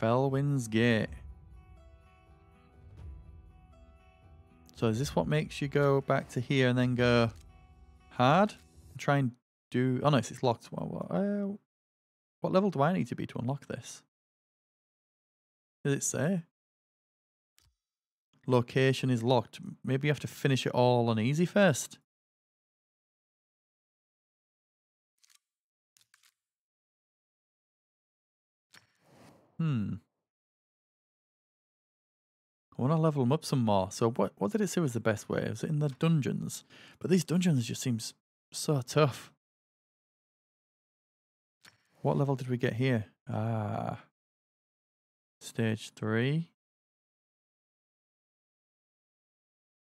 Felwin's Gate. So is this what makes you go back to here and then go hard? Try and do... Oh no, it's locked. What, uh, what level do I need to be to unlock this? Does it say? Location is locked. Maybe you have to finish it all on easy first. Hmm. I want to level them up some more. So what, what did it say was the best way? Was it in the dungeons? But these dungeons just seems so tough. What level did we get here? Ah. Stage three.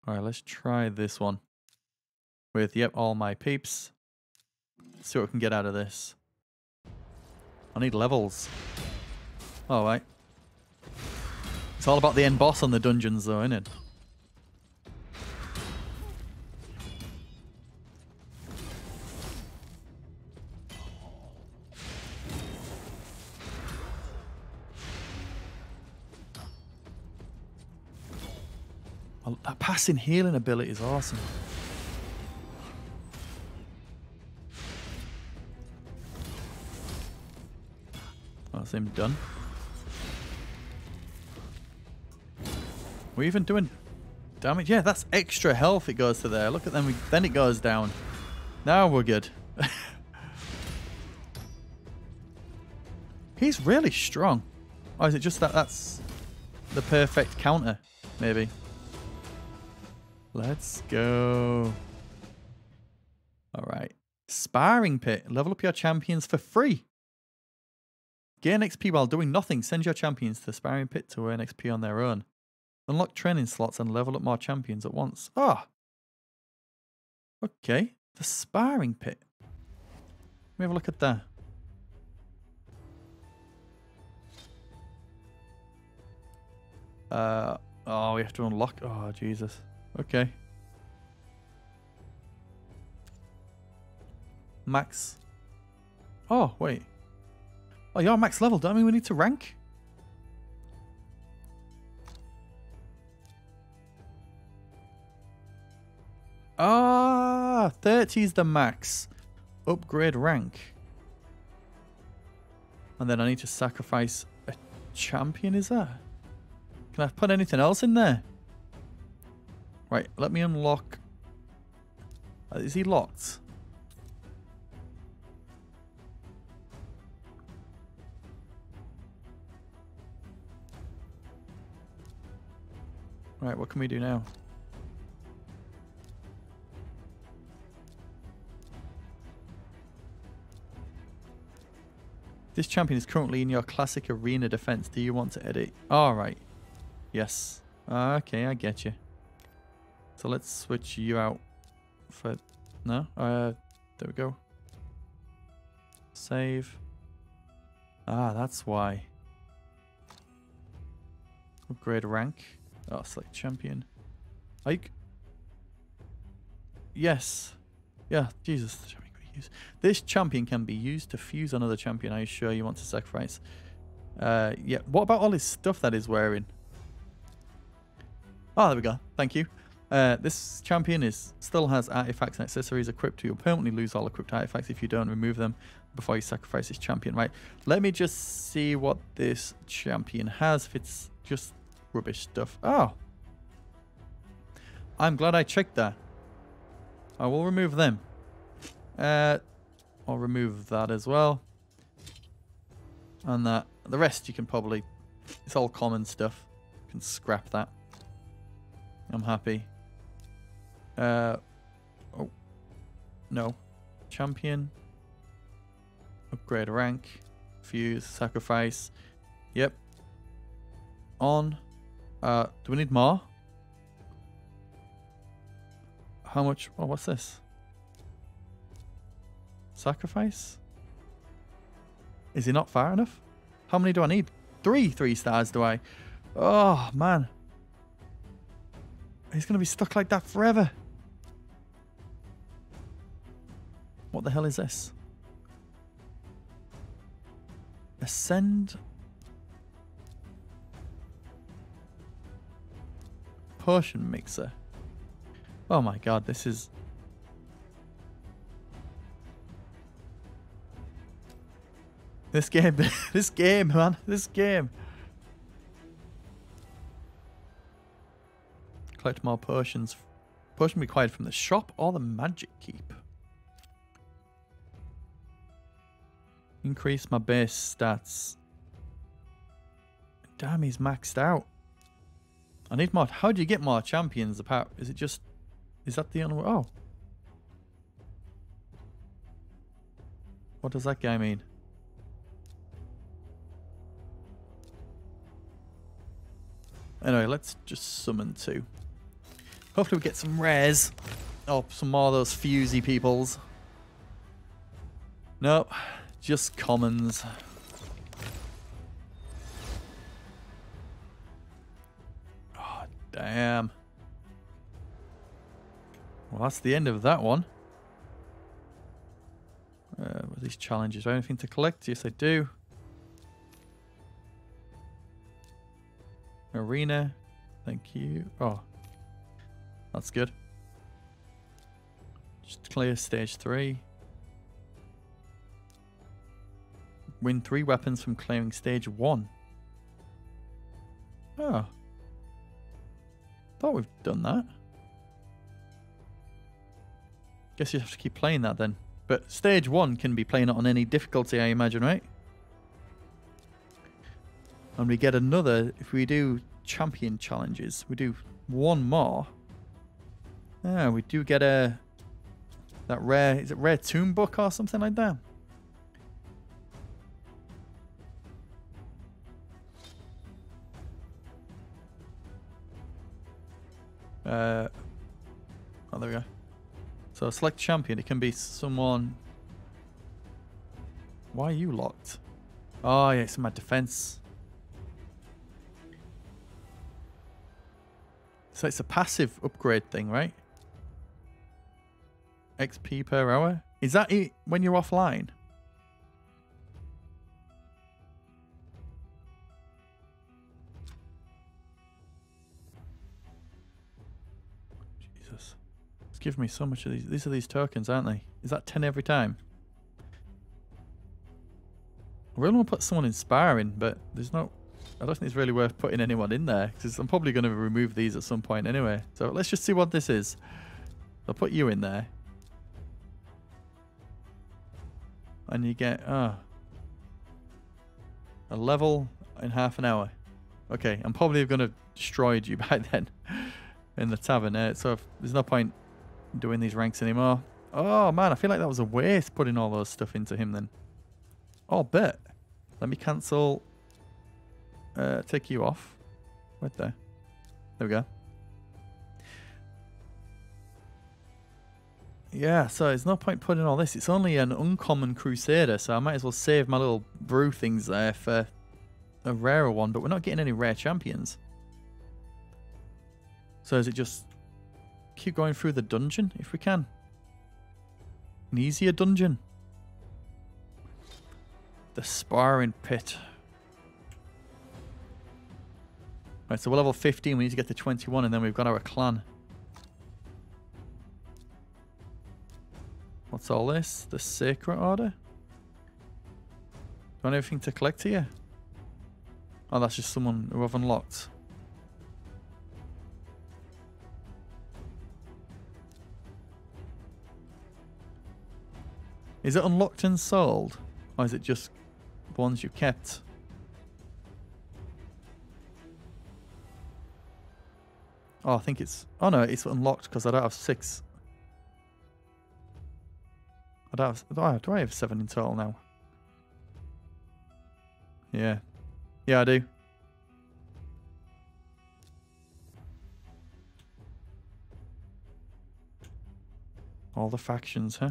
Alright, let's try this one. With, yep, all my peeps. see what we can get out of this. I need levels. Alright. It's all about the end boss on the dungeons though, isn't it? Well, that passing healing ability is awesome. That's him done. We're even doing damage. Yeah, that's extra health it goes to there. Look at them. Then it goes down. Now we're good. He's really strong. Or is it just that that's the perfect counter, maybe? Let's go. All right. Sparring pit. Level up your champions for free. Gain XP while doing nothing. Send your champions to the sparring pit to earn XP on their own. Unlock training slots and level up more champions at once. Ah. Oh. Okay. The sparring pit. Let me have a look at that. Uh, oh, we have to unlock. Oh, Jesus. Okay. Max. Oh, wait. Oh, you're max level. Don't I mean we need to rank? Ah, 30 is the max. Upgrade rank. And then I need to sacrifice a champion, is that? Can I put anything else in there? Right, let me unlock... Uh, is he locked? Right, what can we do now? This champion is currently in your classic arena defense. Do you want to edit? Alright. Yes. Okay, I get you. So let's switch you out for... No? Uh, there we go. Save. Ah, that's why. Upgrade rank. Oh, select champion. Like. Yes. Yeah, Jesus. This champion can be used to fuse another champion. Are you sure you want to sacrifice? Uh, yeah. What about all his stuff that he's wearing? Oh, there we go. Thank you. Uh, this champion is still has artifacts and accessories equipped. You'll permanently lose all equipped artifacts if you don't remove them before you sacrifice this champion. Right, let me just see what this champion has. If it's just rubbish stuff. Oh. I'm glad I checked that. I will remove them. Uh, I'll remove that as well. And that. The rest you can probably... It's all common stuff. You can scrap that. I'm happy. Uh, oh, no. Champion. Upgrade rank. Fuse. Sacrifice. Yep. On. Uh, do we need more? How much? Oh, what's this? Sacrifice? Is he not far enough? How many do I need? Three three stars do I? Oh, man. He's going to be stuck like that forever. What the hell is this? Ascend. Potion mixer. Oh my god, this is This game, this game, man, this game. Collect more potions. Potion required from the shop or the magic keep. Increase my base stats. Damn, he's maxed out. I need more. How do you get more champions apart? Is it just... Is that the only? Oh. What does that guy mean? Anyway, let's just summon two. Hopefully we get some rares. Oh, some more of those fusey peoples. Nope. Just commons. Oh, damn. Well, that's the end of that one. Uh, these challenges? Do anything to collect? Yes, I do. Arena. Thank you. Oh. That's good. Just clear stage three. Win three weapons from clearing stage one. Oh. Thought we've done that. Guess you have to keep playing that then. But stage one can be playing it on any difficulty, I imagine, right? And we get another, if we do champion challenges, we do one more. Yeah, we do get a, that rare, is it rare tomb book or something like that? Uh, oh, there we go. So select champion. It can be someone. Why are you locked? Oh, yeah, it's my defense. So it's a passive upgrade thing, right? XP per hour? Is that it when you're offline? Jesus. It's giving me so much of these. These are these tokens, aren't they? Is that 10 every time? I really want to put someone in sparring, but there's no... I don't think it's really worth putting anyone in there, because I'm probably going to remove these at some point anyway. So let's just see what this is. I'll put you in there. And you get... Oh, a level in half an hour. Okay, I'm probably going to destroy you by then in the tavern. Uh, so if, there's no point doing these ranks anymore. Oh man, I feel like that was a waste putting all those stuff into him then. Oh, bet. Let me cancel. Uh, take you off. Right there. There we go. Yeah, so there's no point putting all this. It's only an uncommon Crusader, so I might as well save my little brew things there for a rarer one, but we're not getting any rare champions. So is it just keep going through the dungeon if we can. An easier dungeon. The sparring pit. Right, so we're level 15. We need to get to 21 and then we've got our clan. What's all this? The Sacred Order? Do you want anything to collect here? Oh, that's just someone who I've unlocked. Is it unlocked and sold? Or is it just ones you kept? Oh, I think it's... Oh no, it's unlocked because I don't have six. I don't have... Do I have seven in total now? Yeah. Yeah, I do. All the factions, huh?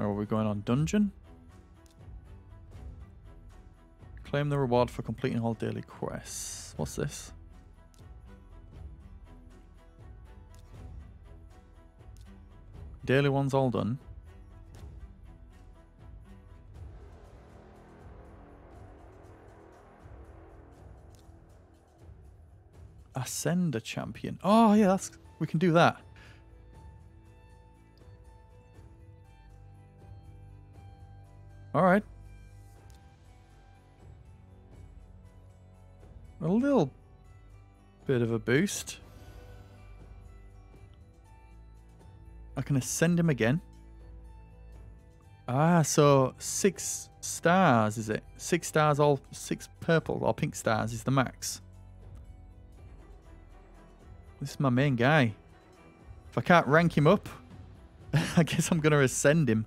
Are we going on? Dungeon? Claim the reward for completing all daily quests. What's this? Daily one's all done. Ascender champion. Oh yeah, that's we can do that. All right. A little bit of a boost. I can ascend him again. Ah, so six stars, is it? Six stars, all six purple or pink stars is the max. This is my main guy. If I can't rank him up, I guess I'm going to ascend him.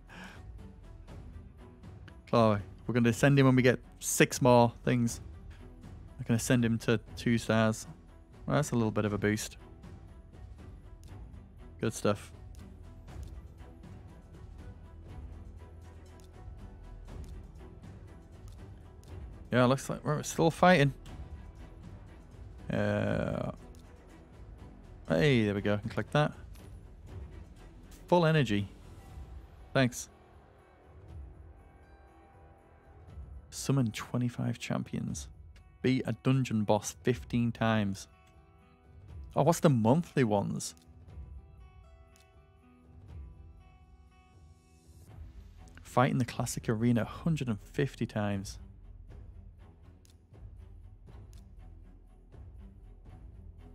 Oh, we're going to send him when we get six more things. I'm going to send him to two stars. Well, that's a little bit of a boost. Good stuff. Yeah, looks like we're still fighting. Uh, hey, there we go. I can click that. Full energy. Thanks. Summon 25 champions. Beat a dungeon boss 15 times. Oh, what's the monthly ones? Fight in the classic arena 150 times.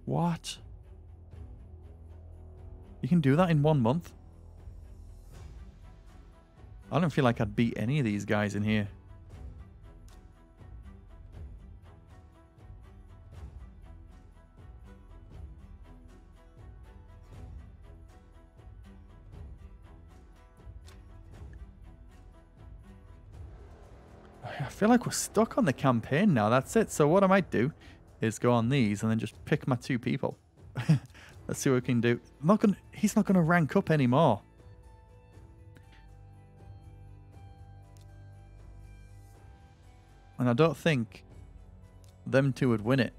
What? You can do that in one month? I don't feel like I'd beat any of these guys in here. Feel like we're stuck on the campaign now. That's it. So what I might do is go on these and then just pick my two people. Let's see what we can do. I'm not gonna, he's not going to rank up anymore. And I don't think them two would win it.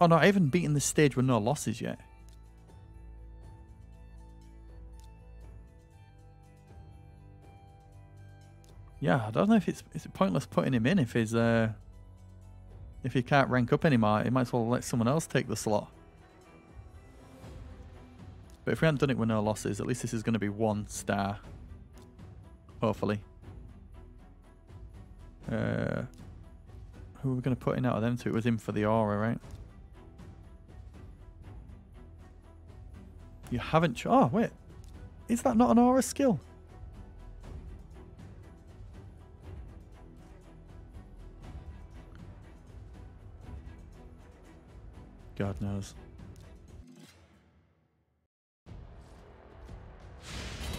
Oh no, I haven't beaten this stage with no losses yet. Yeah, I don't know if it's it's pointless putting him in if he's uh if he can't rank up anymore, he might as well let someone else take the slot. But if we haven't done it with no losses, at least this is going to be one star. Hopefully. Uh, who are we going to put in out of them two? It was him for the aura, right? You haven't... Oh, wait. Is that not an aura skill? God knows.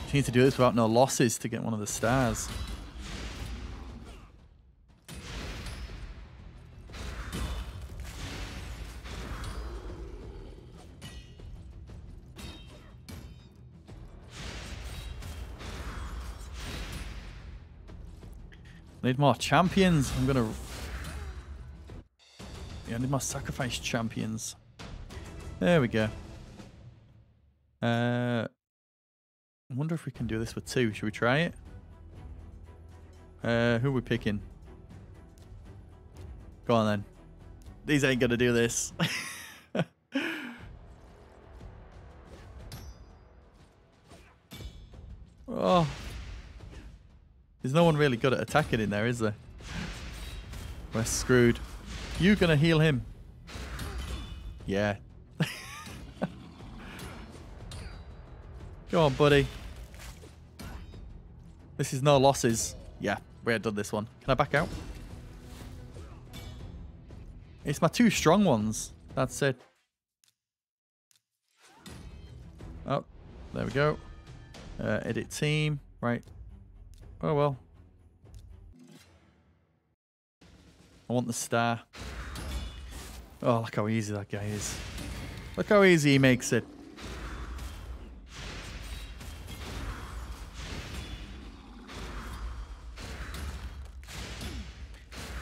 You need to do this without no losses to get one of the stars. Need more champions. I'm gonna yeah, I need my sacrifice champions. There we go. Uh, I wonder if we can do this with two. Should we try it? Uh, who are we picking? Go on then. These ain't gonna do this. oh. There's no one really good at attacking in there, is there? We're screwed. You gonna heal him? Yeah. Go on, buddy. This is no losses. Yeah, we had done this one. Can I back out? It's my two strong ones. That's it. Oh, there we go. Uh, edit team. Right. Oh well. I want the star. Oh, look how easy that guy is. Look how easy he makes it.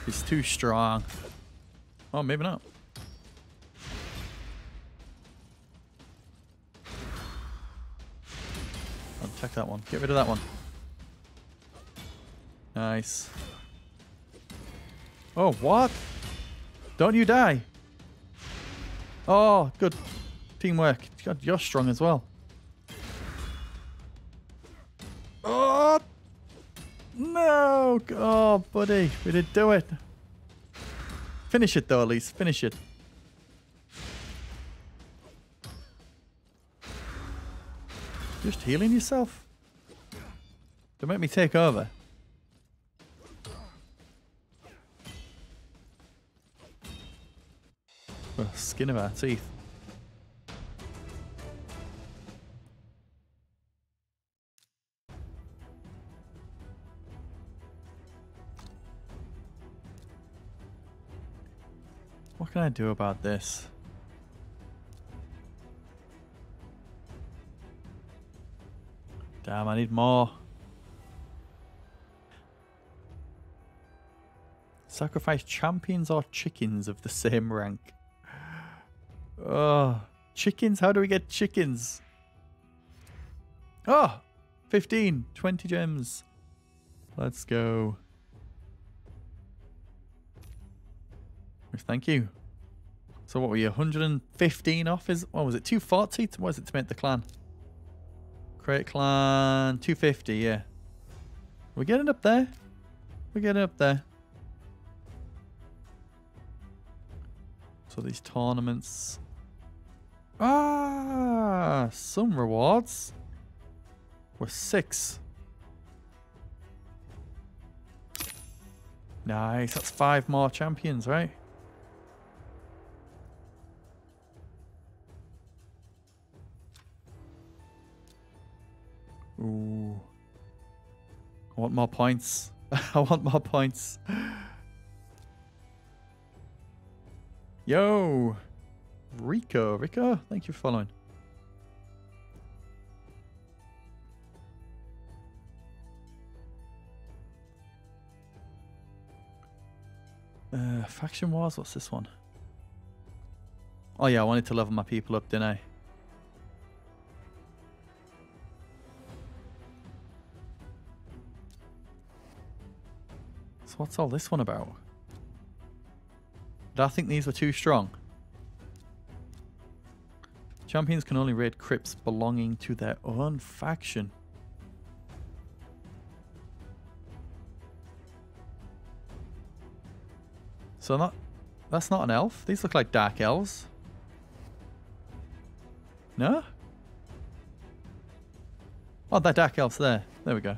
He's too strong. Oh, maybe not. Check that one. Get rid of that one. Nice. Oh, what? Don't you die. Oh, good. Teamwork. God, you're strong as well. Oh! No! Oh, buddy. We did do it. Finish it, though, at least. Finish it. Just healing yourself? Don't make me take over. Skin of our teeth. What can I do about this? Damn, I need more. Sacrifice champions or chickens of the same rank. Oh, chickens? How do we get chickens? Oh, 15, 20 gems. Let's go. Thank you. So what were you, 115 off? Is What was it, 240? What was it to make the clan? Create clan, 250, yeah. We're getting up there. We're getting up there. So these tournaments. Ah, some rewards. We're six. Nice, that's five more champions, right? Ooh. I want more points. I want more points. Yo! Rico. Rico, thank you for following. Uh, Faction Wars, what's this one? Oh yeah, I wanted to level my people up, didn't I? So what's all this one about? Did I think these were too strong? Champions can only raid crypts belonging to their own faction. So not, that's not an elf. These look like dark elves. No? Oh, that dark elf's there. There we go.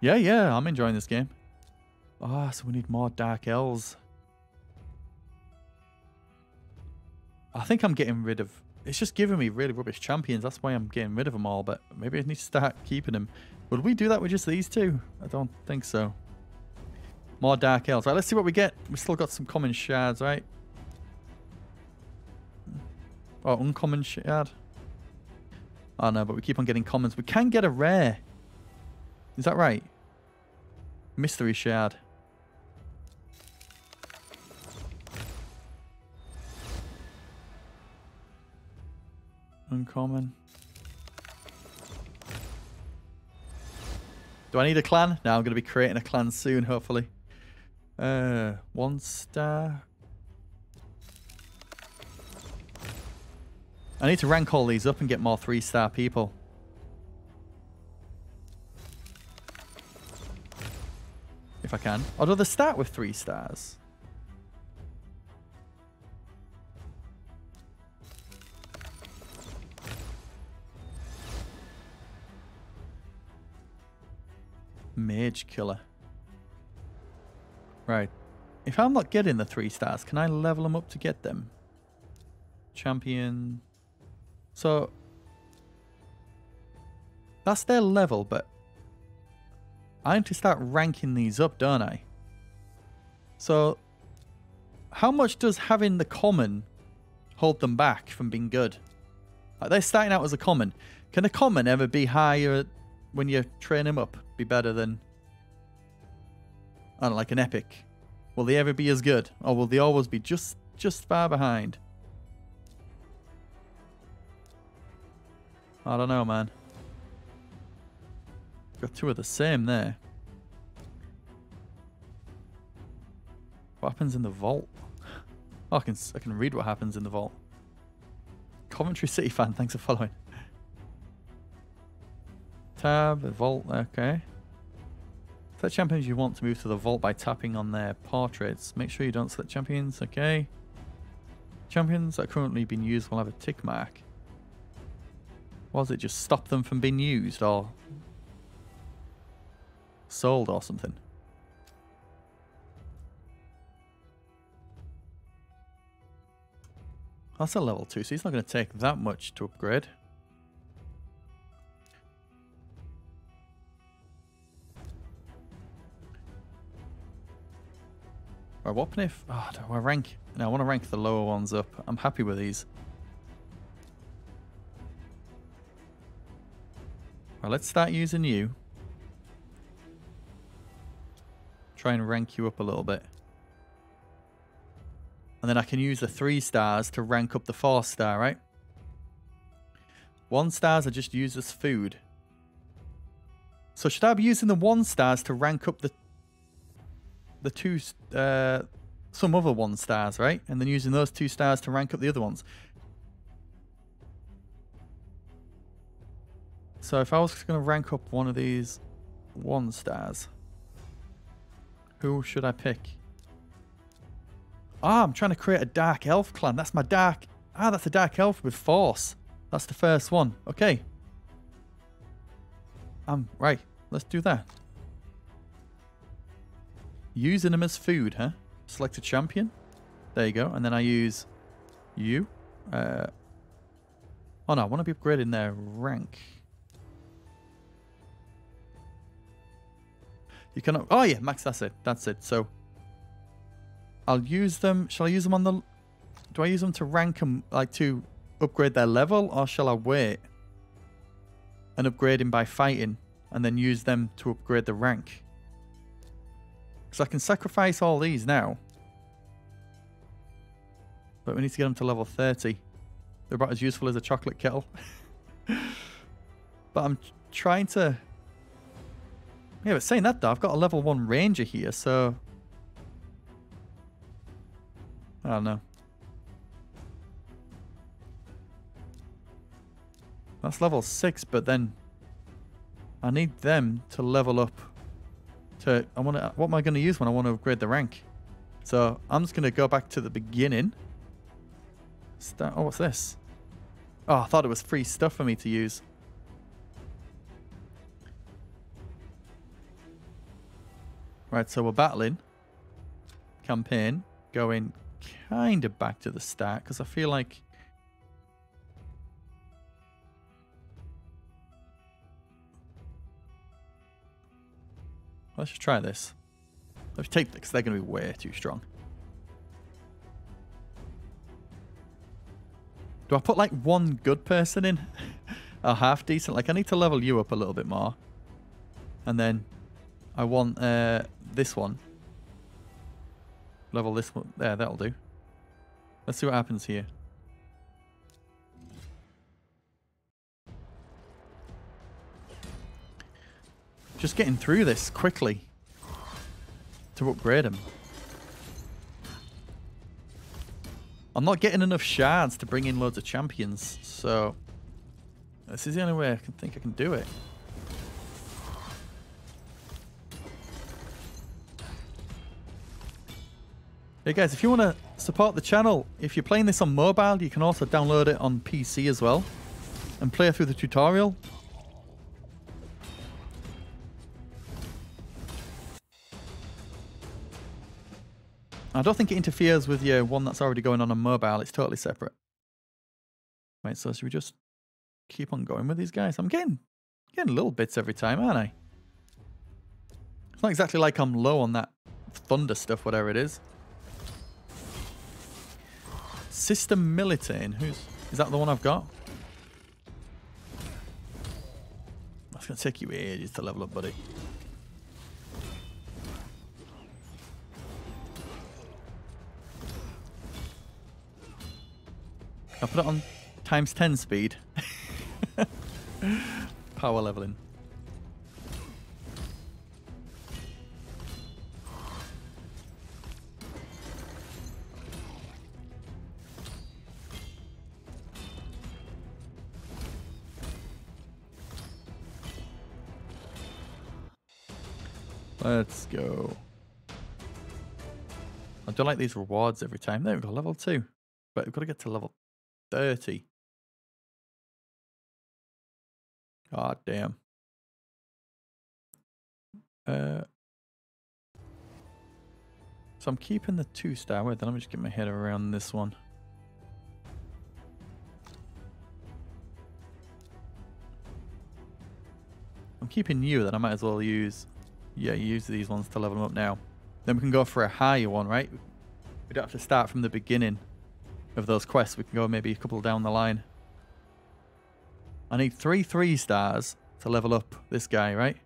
Yeah, yeah, I'm enjoying this game. Ah, oh, so we need more dark elves. I think I'm getting rid of... It's just giving me really rubbish champions. That's why I'm getting rid of them all. But maybe I need to start keeping them. Would we do that with just these two? I don't think so. More dark elves. Right, let's see what we get. We still got some common shards, right? Oh, uncommon shard. Oh no, but we keep on getting commons. We can get a rare. Is that right? Mystery shard. Uncommon. Do I need a clan? No, I'm going to be creating a clan soon, hopefully. Uh, one star. I need to rank all these up and get more three star people. If I can. Do they start with three stars? Mage killer. Right. If I'm not getting the three stars, can I level them up to get them? Champion. So, that's their level, but I need to start ranking these up, don't I? So, how much does having the common hold them back from being good? Like they're starting out as a common. Can a common ever be higher when you train him up? Be better than, I don't like an epic? Will they ever be as good? Or will they always be just, just far behind? I don't know, man. Got two of the same there. What happens in the vault? Oh, I can I can read what happens in the vault. Coventry City fan, thanks for following. Tab, the vault, okay. Select champions you want to move to the vault by tapping on their portraits. Make sure you don't select champions, okay. Champions that are currently being used will have a tick mark. Was it just stop them from being used or sold or something? That's a level 2, so he's not going to take that much to upgrade. Right, what if... Oh, do I rank... No, I want to rank the lower ones up. I'm happy with these. Right, let's start using you. Try and rank you up a little bit. And then I can use the three stars to rank up the four star, right? One stars I just use as food. So should I be using the one stars to rank up the the two uh, some other one stars, right? And then using those two stars to rank up the other ones. So if I was going to rank up one of these one stars, who should I pick? Ah, I'm trying to create a dark elf clan. That's my dark... Ah, that's a dark elf with force. That's the first one. Okay. Um, right. Let's do that. Using them as food, huh? Select a champion. There you go. And then I use you. Uh, oh no, I want to be upgrading their rank. You cannot... Oh yeah, max, that's it. That's it. So I'll use them. Shall I use them on the... Do I use them to rank them, like to upgrade their level? Or shall I wait and upgrade him by fighting and then use them to upgrade the rank? Because I can sacrifice all these now. But we need to get them to level 30. They're about as useful as a chocolate kettle. but I'm trying to... Yeah, but saying that though, I've got a level 1 ranger here, so I don't know. That's level 6, but then I need them to level up to I want to what am I going to use when I want to upgrade the rank? So, I'm just going to go back to the beginning. Start, oh, what's this? Oh, I thought it was free stuff for me to use. Right, so we're battling. Campaign. Going kind of back to the start because I feel like Let's just try this. Let's take because they're going to be way too strong. Do I put like one good person in? a half decent? Like I need to level you up a little bit more. And then I want uh, this one Level this one. There, that'll do. Let's see what happens here. Just getting through this quickly to upgrade him. I'm not getting enough shards to bring in loads of champions, so this is the only way I can think I can do it. Hey guys, if you want to support the channel, if you're playing this on mobile, you can also download it on PC as well and play through the tutorial. I don't think it interferes with your one that's already going on on mobile. It's totally separate. Right, so should we just keep on going with these guys? I'm getting getting little bits every time, aren't I? It's not exactly like I'm low on that thunder stuff, whatever it is. Sister Militant. Who's is that the one I've got? That's gonna take you ages to level up, buddy. I'll put it on times 10 speed. Power leveling. Let's go. I do like these rewards every time. There we go, level two. But we've got to get to level 30. God damn. Uh, so I'm keeping the two star. Then let me just get my head around this one. I'm keeping you, then I might as well use, yeah, use these ones to level them up now. Then we can go for a higher one, right? We don't have to start from the beginning of those quests. We can go maybe a couple down the line. I need three three stars to level up this guy, right?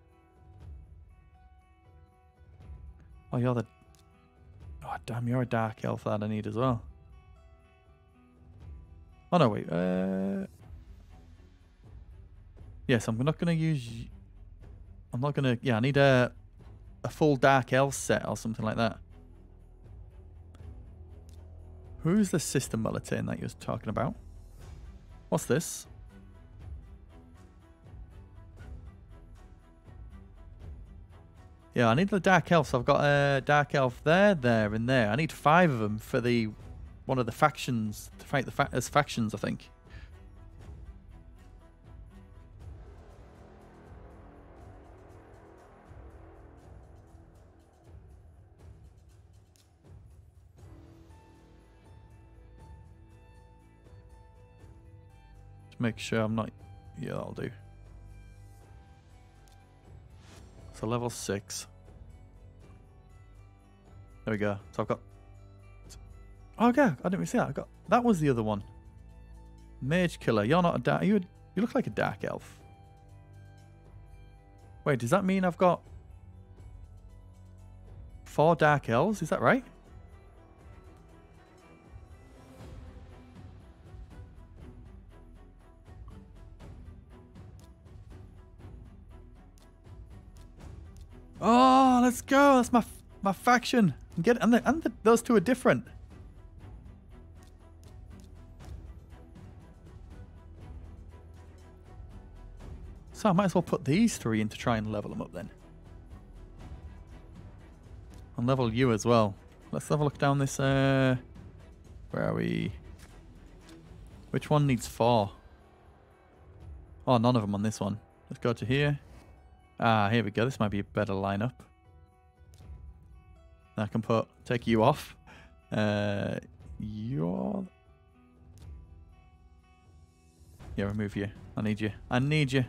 Oh, you're the... Oh, damn, you're a dark elf that I need as well. Oh, no, wait. Uh... Yes, I'm not going to use... I'm not going to... Yeah, I need a, a full dark elf set or something like that. Who's the Sister Militant that you was talking about? What's this? Yeah, I need the Dark Elf. So I've got a Dark Elf there, there, and there. I need five of them for the one of the factions to fight the fa as factions, I think. Make sure I'm not... Yeah, that'll do. So level 6. There we go. So I've got... Oh, okay. I didn't even see that. I got... That was the other one. Mage Killer. You're not a dark... You, you look like a dark elf. Wait, does that mean I've got... Four dark elves? Is that right? Let's go. That's my my faction. And get and, the, and the, those two are different. So I might as well put these three in to try and level them up then. And level you as well. Let's have a look down this, uh... Where are we? Which one needs four? Oh, none of them on this one. Let's go to here. Ah, here we go. This might be a better lineup. I can put take you off. Uh, you're. Yeah, remove you. I need you. I need you.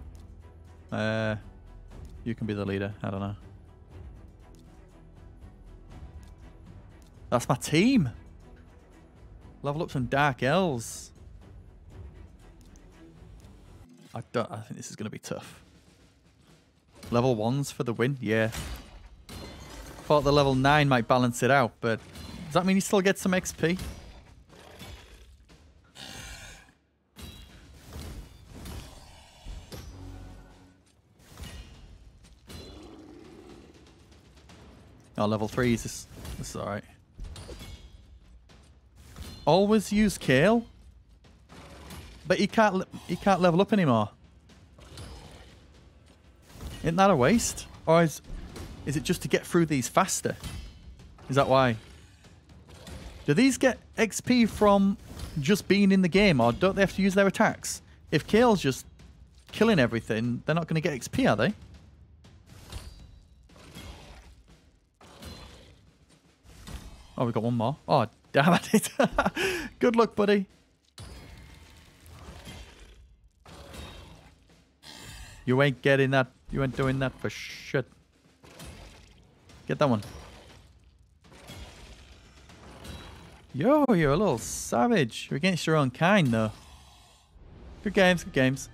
Uh, you can be the leader. I don't know. That's my team. Level up some dark elves. I don't. I think this is going to be tough. Level 1s for the win? Yeah. Thought the level 9 might balance it out, but does that mean you still get some XP? Oh, level 3 is this, this is alright. Always use Kael? But he can't he can't level up anymore. Isn't that a waste? Or is, is it just to get through these faster? Is that why? Do these get XP from just being in the game, or don't they have to use their attacks? If Kael's just killing everything, they're not going to get XP, are they? Oh, we got one more. Oh, damn it. Good luck, buddy. You ain't getting that you ain't doing that for shit. Get that one. Yo, you're a little savage. You're against your own kind, though. Good games, good games.